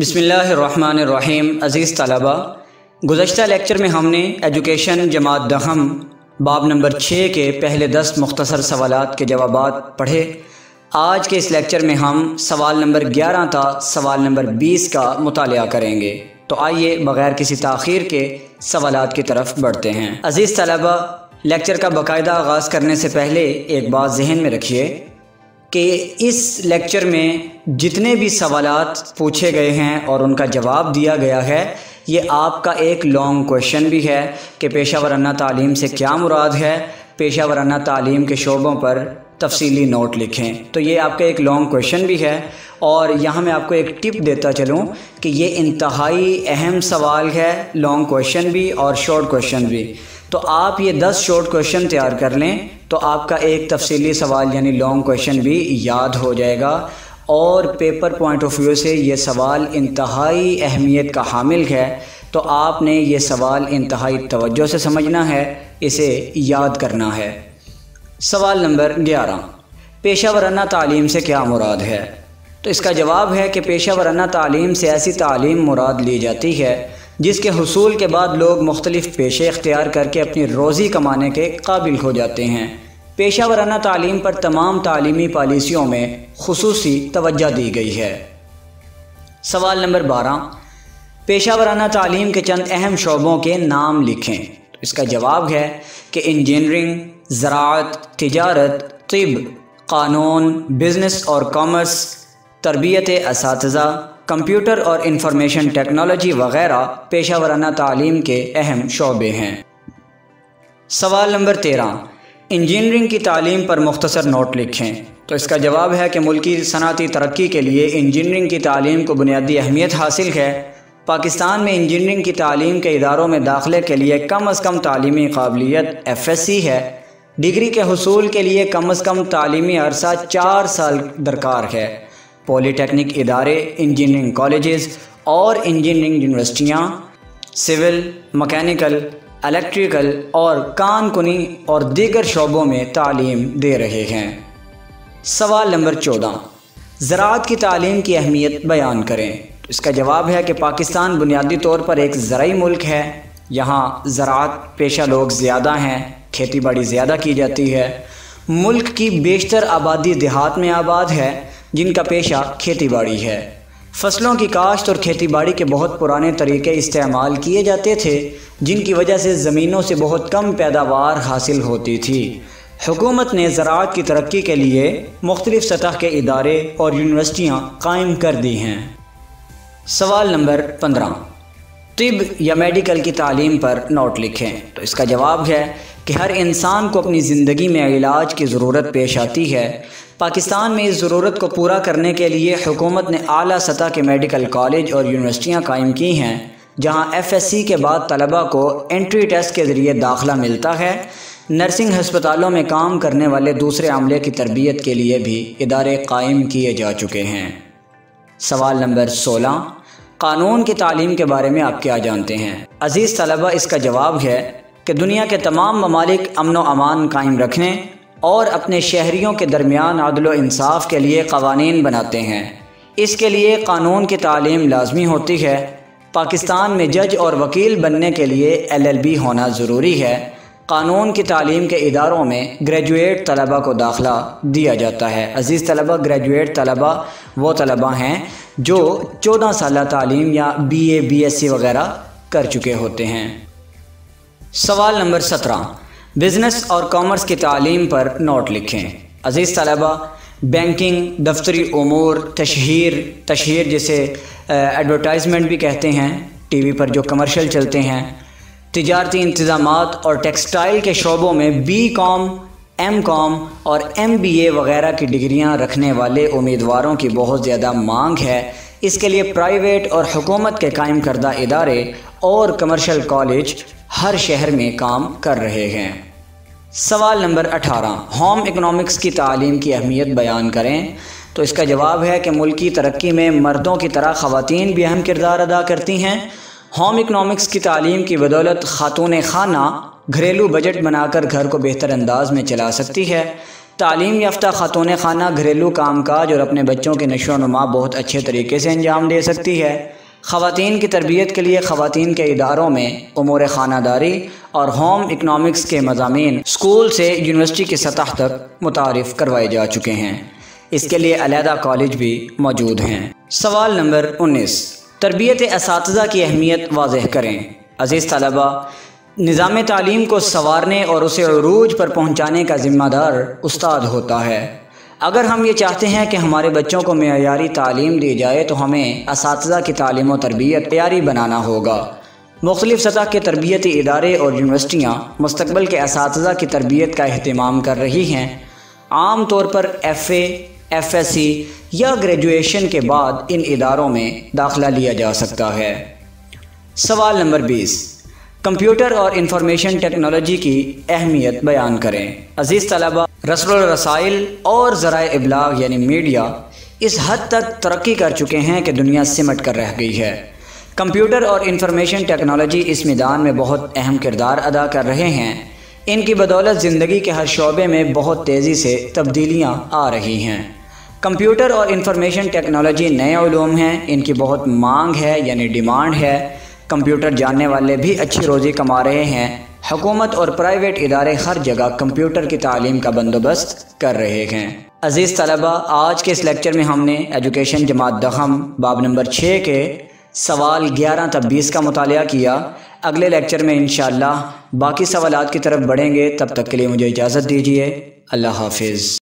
بسم اللہ الرحمن الرحیم، عزیز طلبہ، گزشتہ لیکچر میں ہم نے ایجوکیشن جماعت دہم، باب نمبر چھ کے پہلے دس مختصر سوالات کے جوابات پڑھے۔ آج کے اس لیکچر میں ہم سوال نمبر گیارہ تا سوال نمبر بیس کا مطالعہ کریں گے۔ تو آئیے بغیر کسی تاخیر کے سوالات کی طرف بڑھتے ہیں۔ عزیز طلبہ، لیکچر کا باقاعدہ آغاز کرنے سے پہلے ایک بات ذہن میں رکھیے۔ کہ اس لیکچر میں جتنے بھی سوالات پوچھے گئے ہیں اور ان کا جواب دیا گیا ہے، یہ آپ کا ایک لانگ کویشچن بھی ہے کہ پیشہ ورانہ تعلیم سے کیا مراد ہے؟ پیشہ ورانہ تعلیم کے شعبوں پر تفصیلی نوٹ لکھیں۔ تو یہ آپ کا ایک لانگ کویشچن بھی ہے اور یہاں میں آپ کو ایک ٹپ دیتا چلوں کہ یہ انتہائی اہم سوال ہے لانگ کویشچن بھی اور شارٹ کویشچن بھی۔ تو آپ یہ دس شارٹ کویشچن تیار کر لیں تو آپ کا ایک تفصیلی سوال یعنی لانگ کویشچن بھی یاد ہو جائے گا اور پیپر پوائنٹ آف ویو سے یہ سوال انتہائی اہمیت کا حامل ہے تو آپ نے یہ سوال انتہائی توجہ سے سمجھنا ہے، اسے یاد کرنا ہے۔ سوال نمبر گیارہ۔ پیشہ ورانہ تعلیم سے کیا مراد ہے؟ تو اس کا جواب ہے کہ پیشہ ورانہ تعلیم سے ایسی تعلیم مراد لی جاتی ہے جس کے حصول کے بعد لوگ مختلف پیشے اختیار کر کے اپنی روزی کمانے کے قابل ہو جاتے ہیں۔ پیشہ ورانہ تعلیم پر تمام تعلیمی پالیسیوں میں خصوصی توجہ دی گئی ہے۔ سوال نمبر بارہ، پیشہ ورانہ تعلیم کے چند اہم شعبوں کے نام لکھیں۔ اس کا جواب ہے کہ انجینئرنگ، زراعت، تجارت، طب، قانون، بزنس اور کامرس، تربیت اساتذہ کمپیوٹر اور انفارمیشن ٹیکنالوجی وغیرہ پیشہ ورانہ تعلیم کے اہم شعبے ہیں۔ سوال نمبر تیرہ۔ انجینئرنگ کی تعلیم پر مختصر نوٹ لکھیں۔ تو اس کا جواب ہے کہ ملکی صنعتی ترقی کے لیے انجینئرنگ کی تعلیم کو بنیادی اہمیت حاصل ہے۔ پاکستان میں انجینئرنگ کی تعلیم کے اداروں میں داخلے کے لیے کم از کم تعلیمی قابلیت ایف ایس سی ہے۔ ڈگری کے حصول کے لیے کم از کم تعلیمی عرصہ چار سال درکار ہے۔ پولی ٹیکنک ادارے، انجینئرنگ کالجز اور انجینئرنگ یونیورسٹیاں، سول، مکینیکل، الیکٹریکل اور کان کنی اور دیگر شعبوں میں تعلیم دے رہے ہیں۔ سوال نمبر چودہ۔ زراعت کی تعلیم کی اہمیت بیان کریں۔ اس کا جواب ہے کہ پاکستان بنیادی طور پر ایک زرعی ملک ہے۔ یہاں زراعت پیشہ لوگ زیادہ ہیں، کھیتی باڑی زیادہ کی جاتی ہے۔ ملک کی بیشتر آبادی دیہات میں آباد ہے۔ جن کا پیشہ کھیتی باڑی ہے۔ فصلوں کی کاشت اور کھیتی باڑی کے بہت پرانے طریقے استعمال کیے جاتے تھے، جن کی وجہ سے زمینوں سے بہت کم پیداوار حاصل ہوتی تھی۔ حکومت نے زراعت کی ترقی کے لیے مختلف سطح کے ادارے اور یونیورسٹیاں قائم کر دی ہیں۔ سوال نمبر پندرہ۔ طب یا میڈیکل کی تعلیم پر نوٹ لکھیں۔ تو اس کا جواب ہے کہ ہر انسان کو اپنی زندگی میں علاج کی ضرورت پیش آتی ہے۔ پاکستان میں اس ضرورت کو پورا کرنے کے لیے حکومت نے اعلیٰ سطح کے میڈیکل کالج اور یونیورسٹیاں قائم کی ہیں، جہاں ایف ایس سی کے بعد طلبہ کو انٹری ٹیسٹ کے ذریعے داخلہ ملتا ہے۔ نرسنگ ہسپتالوں میں کام کرنے والے دوسرے عملے کی تربیت کے لیے بھی ادارے قائم کیے جا چکے ہیں۔ سوال نمبر سولہ، قانون کی تعلیم کے بارے میں آپ کیا جانتے ہیں؟ عزیز طلبہ، اس کا جواب ہے کہ دنیا کے تمام ممالک امن و امان قائم رکھنے اور اپنے شہریوں کے درمیان عدل و انصاف کے لیے قوانین بناتے ہیں۔ اس کے لیے قانون کی تعلیم لازمی ہوتی ہے۔ پاکستان میں جج اور وکیل بننے کے لیے ایل ایل بی ہونا ضروری ہے۔ قانون کی تعلیم کے اداروں میں گریجویٹ طلبہ کو داخلہ دیا جاتا ہے۔ عزیز طلبہ، گریجویٹ طلبہ وہ طلبہ ہیں جو چودہ سالہ تعلیم یا B A, B S C وغیرہ کر چکے ہوتے ہیں۔ سوال نمبر سترہ۔ بزنس اور کامرس کی تعلیم پر نوٹ لکھیں۔ عزیز طلبہ، بینکنگ، دفتری امور، تشہیر تشہیر جسے ایڈورٹائزمنٹ بھی کہتے ہیں، ٹی وی پر جو کمرشل چلتے ہیں۔ تجارتی انتظامات اور ٹیکسٹائل کے شعبوں میں بی کام، ایم کام اور ایم بی اے وغیرہ کی ڈگریاں رکھنے والے امیدواروں کی بہت زیادہ مانگ ہے۔ اس کے لیے پرائیویٹ اور حکومت کے قائم کردہ ادارے اور کمرشل کالج ہر شہر میں کام کر رہے ہیں۔ سوال نمبر اٹھارہ۔ ہوم اکنامکس کی تعلیم کی اہمیت بیان کریں۔ تو اس کا جواب ہے کہ ملکی ترقی میں مردوں کی طرح خواتین بھی اہم کردار ادا کرتی ہیں۔ ہوم اکنامکس کی تعلیم کی بدولت خاتون خانہ گھریلو بجٹ بنا کر گھر کو بہتر انداز میں چلا سکتی ہے۔ تعلیم یافتہ خاتون خانہ گھریلو کام کاج اور اپنے بچوں کے نشو و نما بہت اچھے طریقے سے انجام دے سکتی ہے۔ خواتین کی تربیت کے لیے خواتین کے اداروں میں امور خانہ داری اور ہوم اکنامکس کے مضامین اسکول سے یونیورسٹی کی سطح تک متعارف کروائے جا چکے ہیں۔ اس کے لیے علیحدہ کالج بھی موجود ہیں۔ سوال نمبر انیس، تربیت اساتذہ کی اہمیت واضح کریں۔ عزیز طلبہ، نظام تعلیم کو سنوارنے اور اسے عروج پر پہنچانے کا ذمہ دار استاد ہوتا ہے۔ اگر ہم یہ چاہتے ہیں کہ ہمارے بچوں کو معیاری تعلیم دی جائے تو ہمیں اساتذہ کی تعلیم و تربیت تیاری بنانا ہوگا۔ مختلف سطح کے تربیتی ادارے اور یونیورسٹیاں مستقبل کے اساتذہ کی تربیت کا اہتمام کر رہی ہیں۔ عام طور پر F A, F S C یا گریجویشن کے بعد ان اداروں میں داخلہ لیا جا سکتا ہے۔ سوال نمبر بیس، کمپیوٹر اور انفارمیشن ٹیکنالوجی کی اہمیت بیان کریں۔ عزیز طلبہ رسل الرسائل اور ذرائع ابلاغ یعنی میڈیا اس حد تک ترقی کر چکے ہیں کہ دنیا سمٹ کر رہ گئی ہے۔ کمپیوٹر اور انفارمیشن ٹیکنالوجی اس میدان میں بہت اہم کردار ادا کر رہے ہیں۔ ان کی بدولت زندگی کے ہر شعبے میں بہت تیزی سے تبدیلیاں آ رہی ہیں۔ کمپیوٹر اور انفارمیشن ٹیکنالوجی نئے علوم ہیں۔ ان کی بہت مانگ ہے یعنی ڈیمانڈ ہے۔ کمپیوٹر جاننے والے بھی اچھی روزی کما رہے ہیں۔ حکومت اور پرائیویٹ ادارے ہر جگہ کمپیوٹر کی تعلیم کا بندوبست کر رہے ہیں۔ عزیز طلبہ آج کے اس لیکچر میں ہم نے ایجوکیشن جماعت دخم باب نمبر چھ کے سوال گیارہ تب بیس کا مطالعہ کیا۔ اگلے لیکچر میں انشاءاللہ باقی سوالات کی طرف بڑھیں گے۔ تب تک کے لیے مجھے اجازت دیجیے اللہ حافظ۔